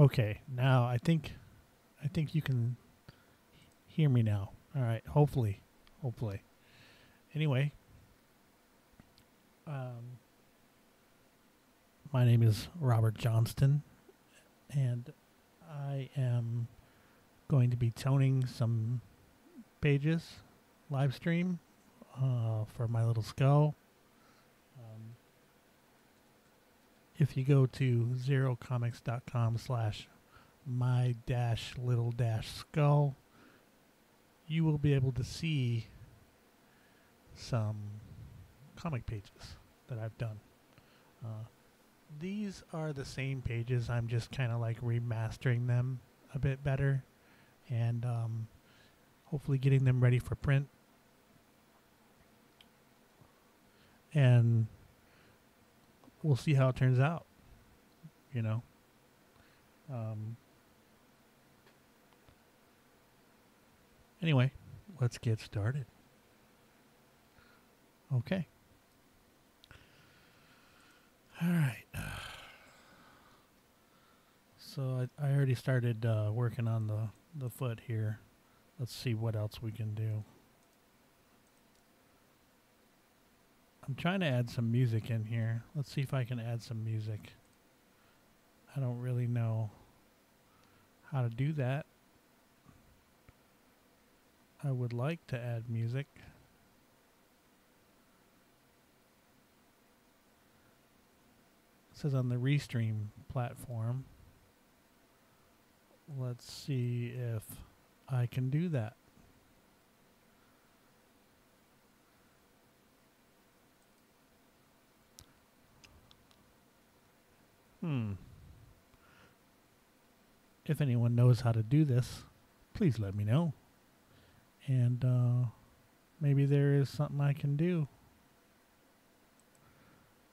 Okay, now I think I think you can hear me now. All right, hopefully. Hopefully. Anyway, um my name is Robert Johnston and I am going to be toning some pages live stream uh, for my little skull. Um, if you go to zerocomix.com slash my dash little dash skull, you will be able to see some comic pages that I've done. Uh, these are the same pages. I'm just kind of like remastering them a bit better and um, hopefully getting them ready for print. And we'll see how it turns out. You know? Um, anyway, let's get started. Okay. All right. So I, I already started uh, working on the, the foot here. Let's see what else we can do. I'm trying to add some music in here. Let's see if I can add some music. I don't really know how to do that. I would like to add music. It says on the Restream platform. Let's see if I can do that. Hmm. If anyone knows how to do this, please let me know. And uh, maybe there is something I can do.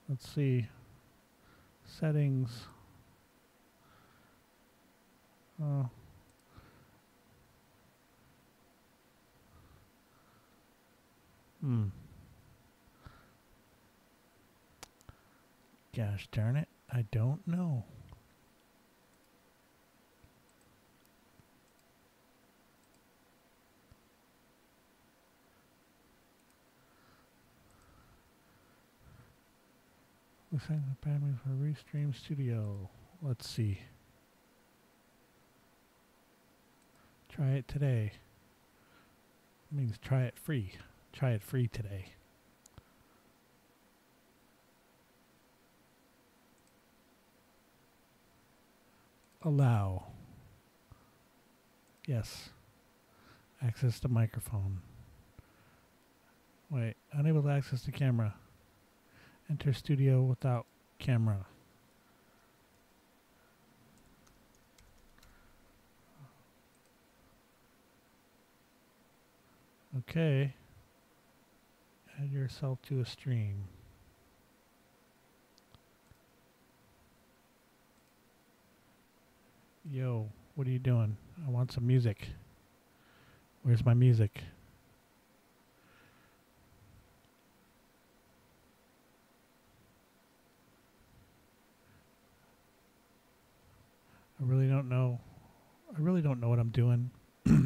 Let's see. Settings. Uh, hmm. Gosh darn it. I don't know. We sang the band for Restream Studio. Let's see. Try it today. means try it free. Try it free today. Allow. Yes. Access to microphone. Wait, unable to access the camera. Enter studio without camera. Okay. Add yourself to a stream. Yo, what are you doing? I want some music. Where's my music? I really don't know. I really don't know what I'm doing. but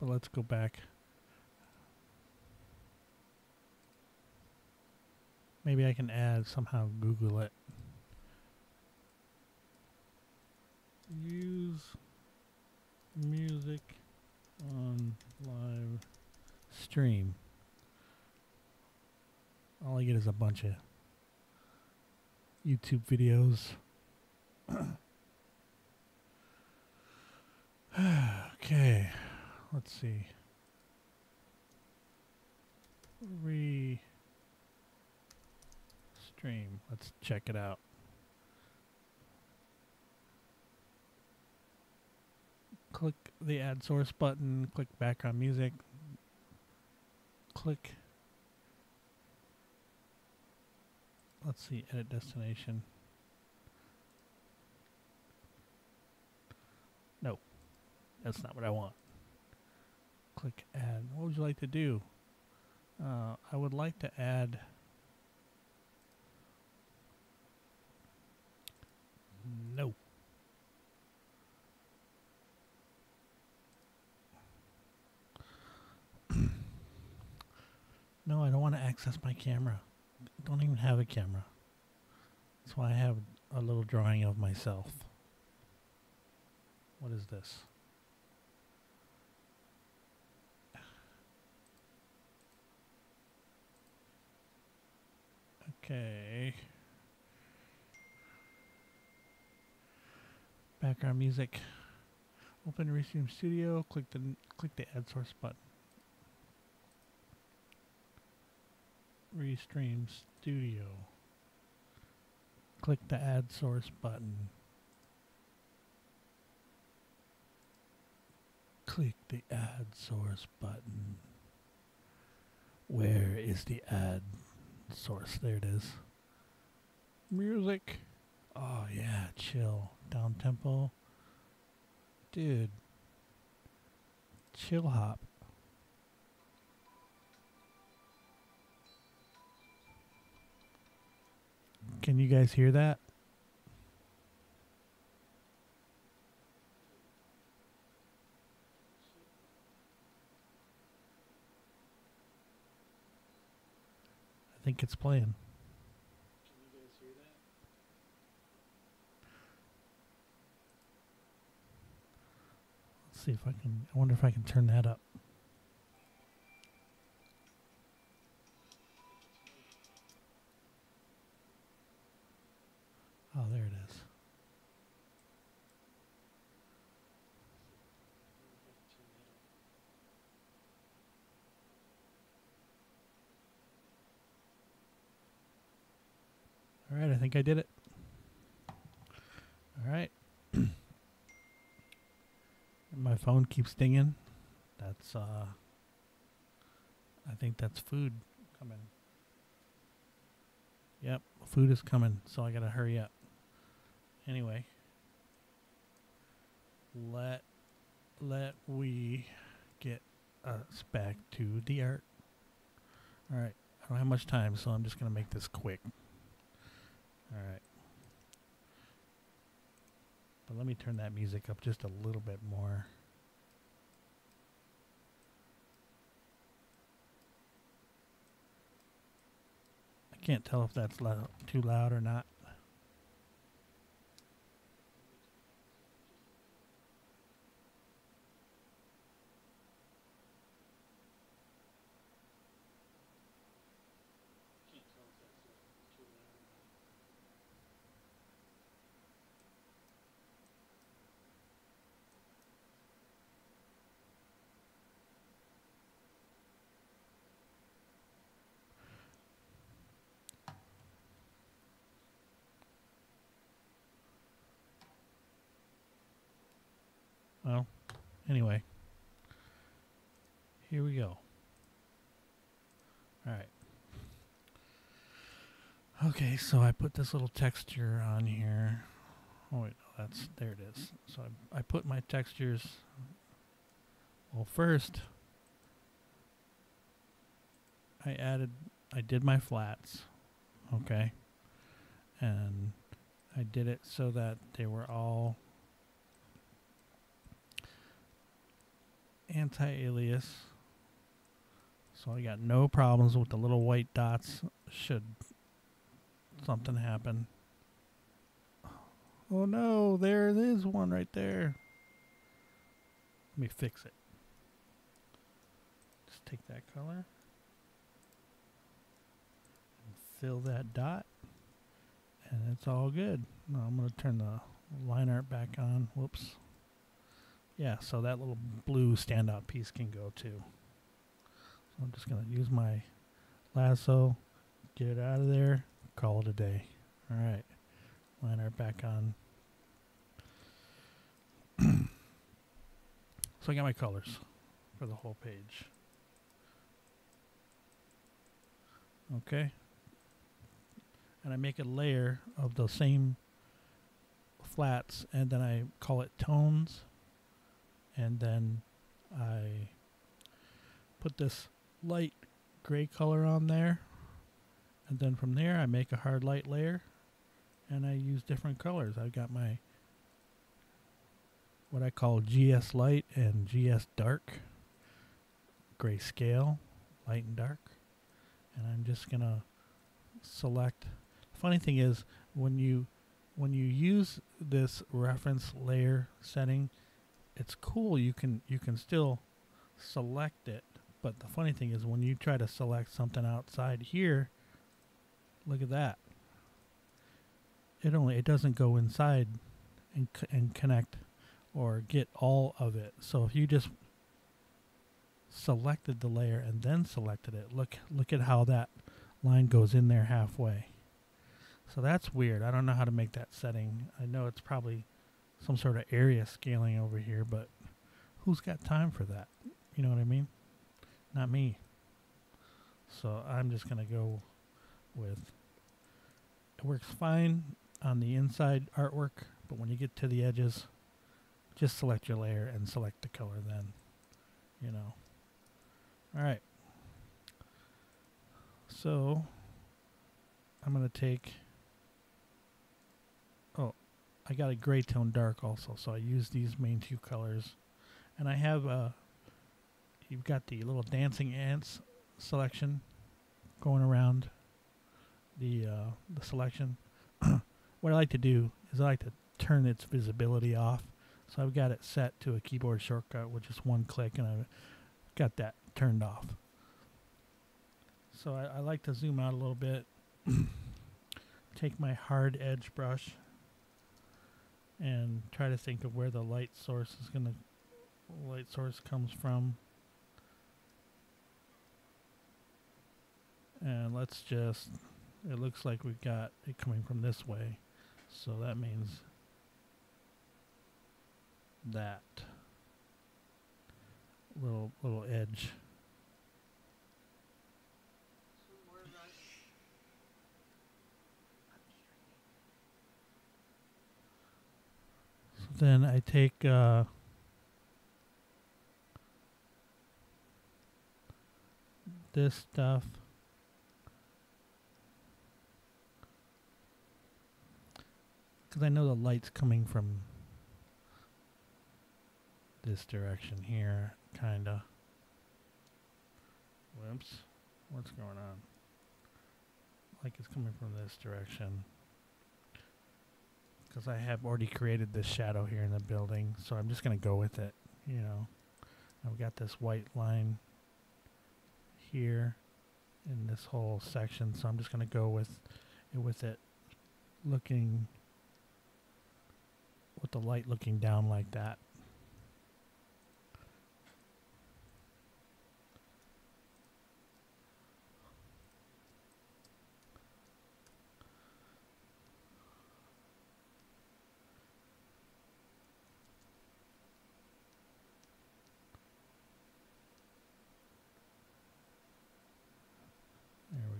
let's go back. Maybe I can add somehow Google it. Use music on live stream. All I get is a bunch of YouTube videos. okay, let's see. Re stream. Let's check it out. Click the add source button, click background music, click let's see, edit destination. No, that's not what I want. Click add. What would you like to do? Uh, I would like to add to access my camera. Don't even have a camera. That's why I have a little drawing of myself. What is this? Okay. Background music. Open Restream Studio. Click the click the Add Source button. Restream Studio. Click the Add Source button. Click the Add Source button. Where is the Add Source? There it is. Music. Oh yeah, chill. Down tempo. Dude. Chill hop. Can you guys hear that? I think it's playing. Let's see if I can. I wonder if I can turn that up. Think I did it. All right. My phone keeps dinging. That's uh I think that's food coming. Yep, food is coming, so I got to hurry up. Anyway, let let we get us back to the art. All right, I don't have much time, so I'm just to make this quick. All right. But let me turn that music up just a little bit more. I can't tell if that's too loud or not. Well, anyway, here we go. All right. Okay, so I put this little texture on here. Oh wait, no, that's there it is. So I, I put my textures. Well, first I added, I did my flats, okay, and I did it so that they were all anti-alias. So I got no problems with the little white dots should something happen. Oh no, there is one right there. Let me fix it. Just take that color and fill that dot and it's all good. Now I'm going to turn the line art back on. Whoops. Yeah, so that little blue standout piece can go too. So I'm just going to use my lasso, get it out of there, call it a day. All right, line back on. so I got my colors for the whole page. Okay. And I make a layer of the same flats and then I call it tones and then I put this light gray color on there and then from there I make a hard light layer and I use different colors. I've got my what I call GS light and GS dark grayscale light and dark and I'm just gonna select. Funny thing is when you when you use this reference layer setting, it's cool. You can you can still select it, but the funny thing is when you try to select something outside here, look at that. It only it doesn't go inside and and connect or get all of it. So if you just selected the layer and then selected it, look look at how that line goes in there halfway. So that's weird. I don't know how to make that setting. I know it's probably some sort of area scaling over here, but who's got time for that? You know what I mean? Not me. So I'm just going to go with it works fine on the inside artwork, but when you get to the edges, just select your layer and select the color then, you know. All right. So I'm going to take, I got a gray tone dark also. So I use these main two colors. And I have, uh, you've got the little dancing ants selection going around the, uh, the selection. what I like to do is I like to turn its visibility off. So I've got it set to a keyboard shortcut with just one click and I've got that turned off. So I, I like to zoom out a little bit, take my hard edge brush and try to think of where the light source is going to light source comes from. And let's just, it looks like we've got it coming from this way. So that means that little little edge. Then I take uh, this stuff. Because I know the light's coming from this direction here, kinda. Whoops. What's going on? Like it's coming from this direction. Because I have already created this shadow here in the building, so I'm just going to go with it, you know. I've got this white line here in this whole section, so I'm just going to go with it, with it looking, with the light looking down like that.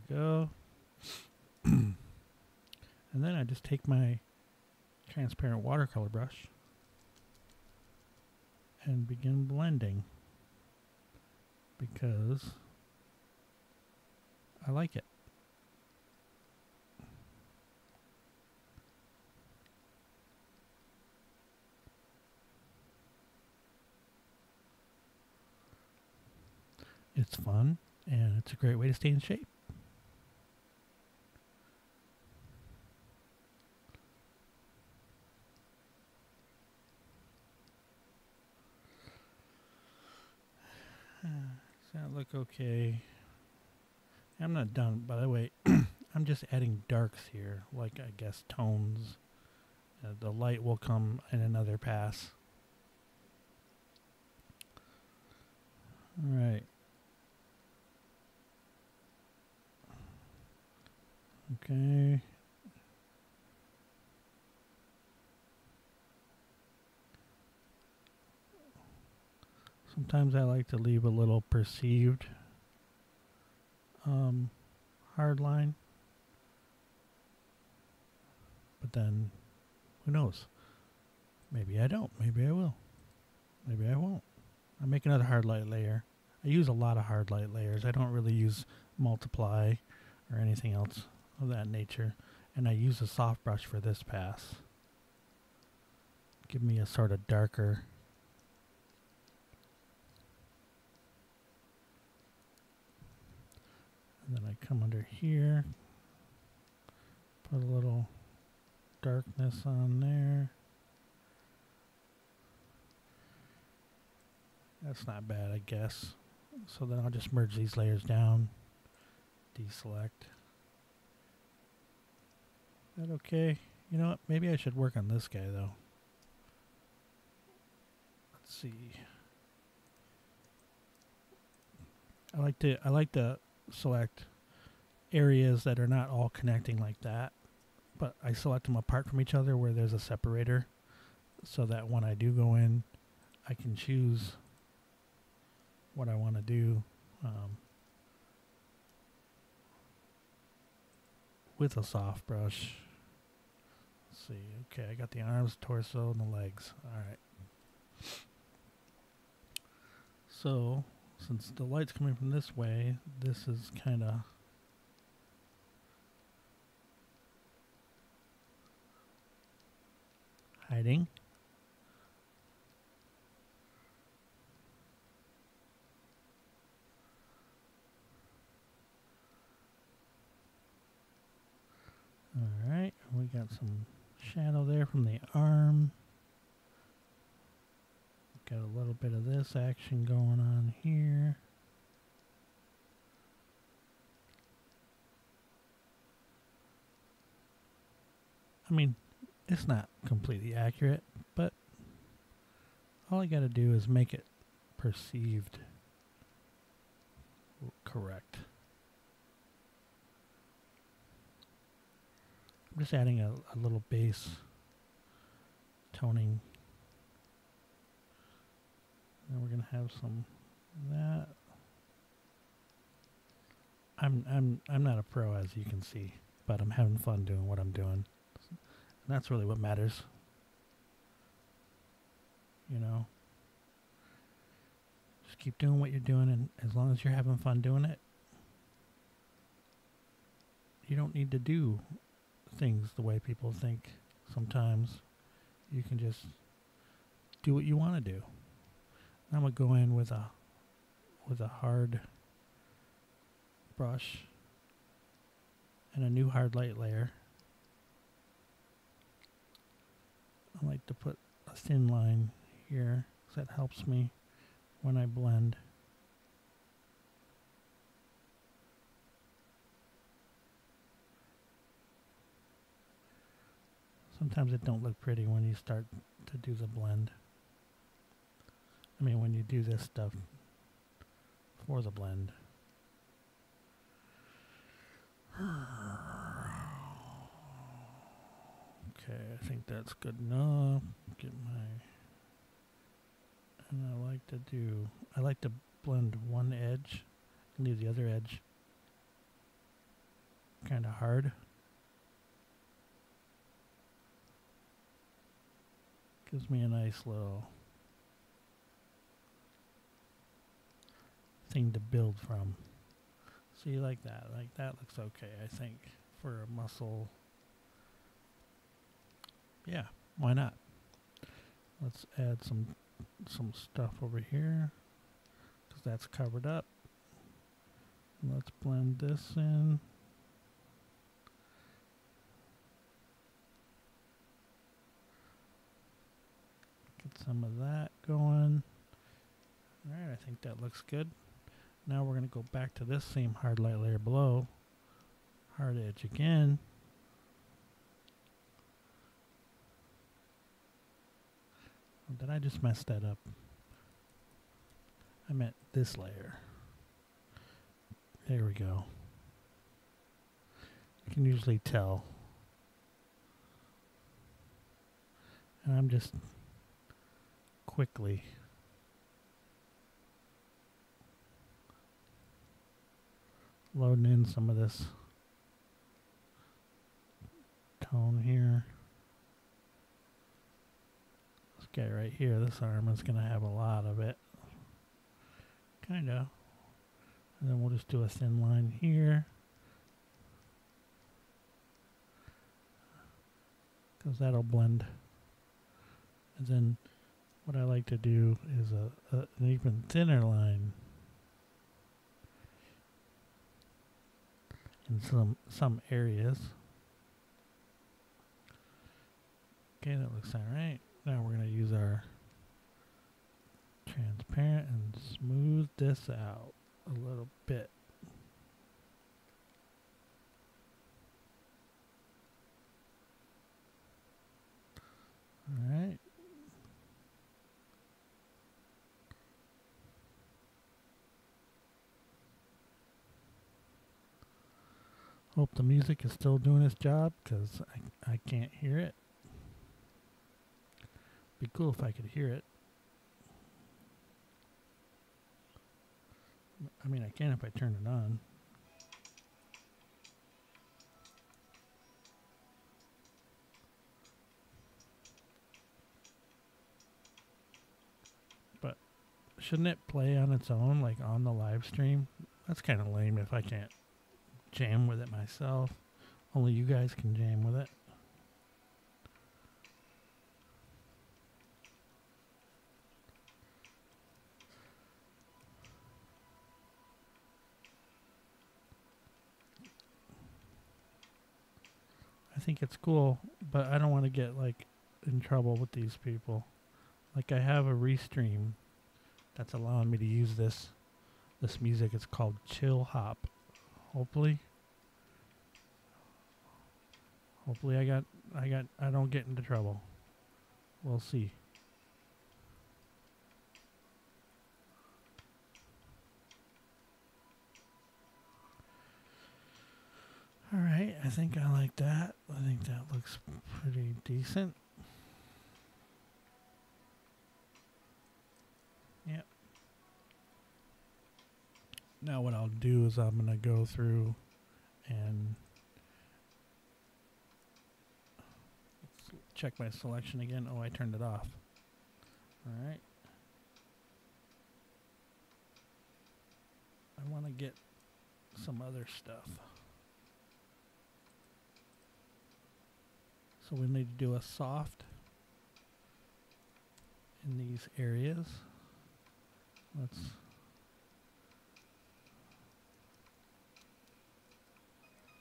Go. and then I just take my transparent watercolor brush and begin blending because I like it. It's fun and it's a great way to stay in shape. Okay. I'm not done, by the way. I'm just adding darks here, like I guess tones. Uh, the light will come in another pass. All right. Okay. Sometimes I like to leave a little perceived um, hard line. But then, who knows? Maybe I don't. Maybe I will. Maybe I won't. I make another hard light layer. I use a lot of hard light layers. I don't really use multiply or anything else of that nature. And I use a soft brush for this pass. Give me a sort of darker And then I come under here, put a little darkness on there. That's not bad, I guess. So then I'll just merge these layers down, deselect. That okay? You know what? Maybe I should work on this guy though. Let's see. I like to I like to select areas that are not all connecting like that, but I select them apart from each other where there's a separator so that when I do go in, I can choose what I want to do um, with a soft brush. Let's see. Okay, I got the arms, torso, and the legs. All right. So, since the light's coming from this way, this is kind of hiding. Alright, we got some shadow there from the arm. Got a little bit of this action going on here. I mean, it's not completely accurate, but all I got to do is make it perceived correct. I'm just adding a, a little base toning. And we're gonna have some that. I'm I'm I'm not a pro as you can see, but I'm having fun doing what I'm doing. That's really what matters. You know. Just keep doing what you're doing and as long as you're having fun doing it, you don't need to do things the way people think sometimes. You can just do what you want to do. I'm gonna go in with a with a hard brush and a new hard light layer. I like to put a thin line here because that helps me when I blend. Sometimes it don't look pretty when you start to do the blend. I mean, when you do this stuff for the blend. Okay, I think that's good enough. Get my, and I like to do, I like to blend one edge, leave the other edge kind of hard. Gives me a nice little thing to build from. See, like that. Like that looks okay, I think, for a muscle. Yeah, why not? Let's add some some stuff over here because that's covered up. Let's blend this in. Get some of that going. Alright, I think that looks good. Now we're going to go back to this same hard light layer below. Hard edge again. Did I just mess that up? I meant this layer. There we go. You can usually tell. And I'm just quickly loading in some of this tone here. This guy right here, this arm is going to have a lot of it. Kind of. And then we'll just do a thin line here. Because that'll blend. And then what I like to do is a, a an even thinner line. in some some areas. Okay, that looks alright. Now we're going to use our transparent and smooth this out a little bit. Alright. Hope the music is still doing its job because I, I can't hear it. Be cool if I could hear it. I mean, I can if I turn it on. But shouldn't it play on its own, like on the live stream? That's kind of lame if I can't jam with it myself. Only you guys can jam with it. Think it's cool, but I don't want to get like in trouble with these people. Like I have a restream that's allowing me to use this this music. It's called Chill Hop. Hopefully Hopefully I got I got I don't get into trouble. We'll see. All right, I think I like that. I think that looks pretty decent. Yep. Now what I'll do is I'm going to go through and check my selection again. Oh, I turned it off. All right. I want to get some other stuff. So we need to do a soft in these areas. Let's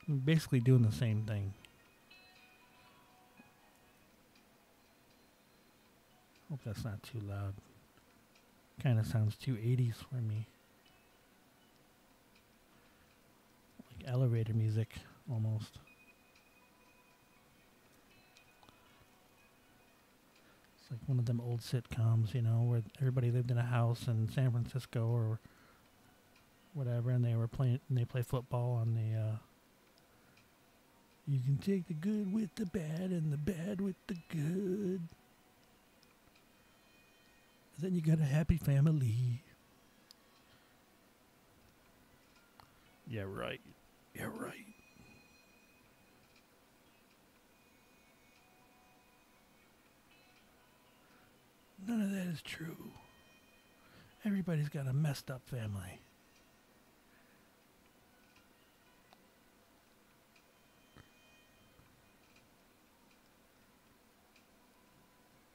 I'm basically doing the same thing. Hope that's not too loud. Kind of sounds too 80s for me. Like elevator music, almost. It's like one of them old sitcoms, you know, where everybody lived in a house in San Francisco or whatever, and they were playing, and they play football on the. Uh, you can take the good with the bad, and the bad with the good. Then you got a happy family. Yeah, right. Yeah, right. None of that is true. Everybody's got a messed up family.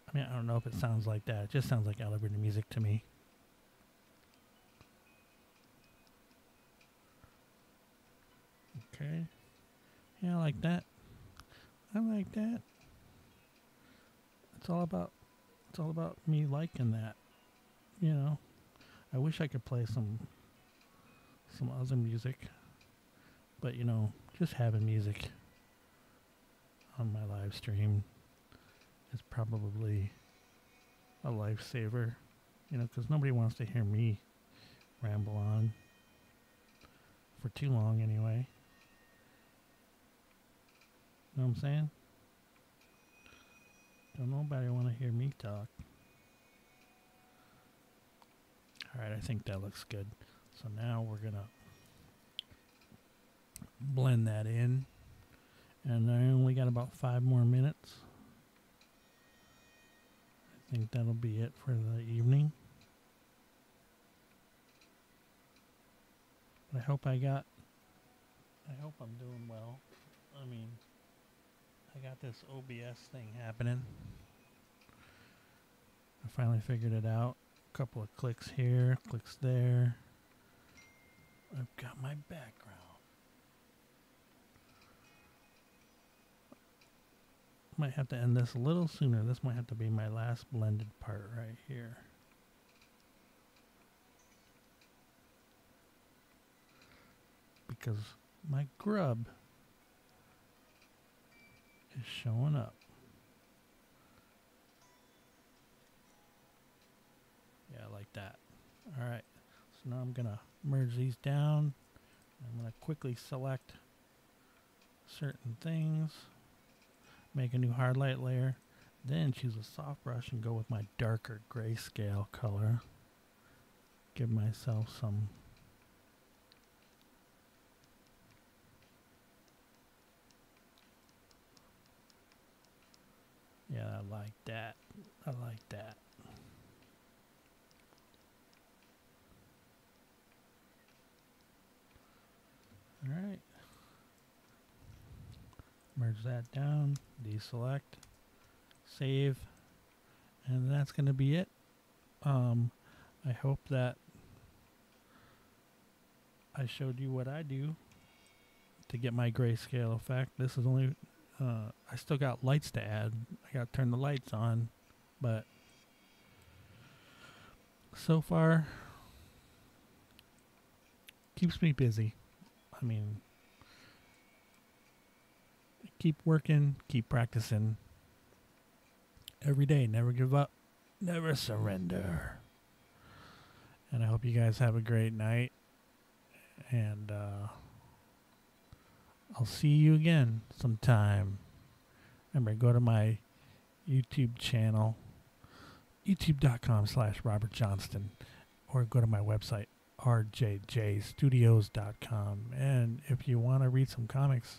I mean, I don't know if it sounds like that. It just sounds like elevator music to me. Okay. Yeah, I like that. I like that. It's all about it's all about me liking that. You know. I wish I could play some some other music. But you know, just having music on my live stream is probably a lifesaver, you know, because nobody wants to hear me ramble on for too long anyway. You know what I'm saying? Don't nobody want to hear me talk. Alright, I think that looks good. So now we're going to blend that in. And I only got about five more minutes I think that'll be it for the evening. But I hope I got, I hope I'm doing well. I mean, I got this OBS thing happening. I finally figured it out. A couple of clicks here, clicks there. I've got my background. Might have to end this a little sooner. This might have to be my last blended part right here. Because my grub is showing up. Yeah, like that. Alright, so now I'm to merge these down. I'm to quickly select certain things, make a new hard light layer, then choose a soft brush and go with my darker grayscale color. Give myself some Yeah, I like that. I like that. All right. Merge that down, deselect, save, and that's going to be it. Um, I hope that I showed you what I do to get my grayscale effect. This is only, uh, I still got lights to add. I got to turn the lights on, but so far keeps me busy. I mean, keep working, keep practicing every day. Never give up, never surrender. And I hope you guys have a great night. And uh, I'll see you again sometime. Remember, go to my YouTube channel, youtube.com slash Robert Johnston, or go to my website, rjjstudios.com. And if you want to read some comics,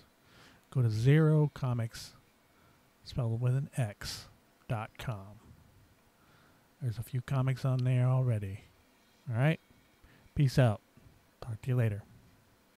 go to Zero Comix, spelled with an X, dot com. There's a few comics on there already. All right. Peace out. Talk to you later.